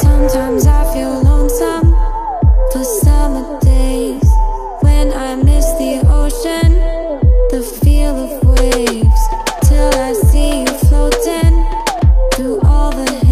Sometimes I feel lonesome for summer days when I miss the ocean, the feel of waves till I see you floating through all the.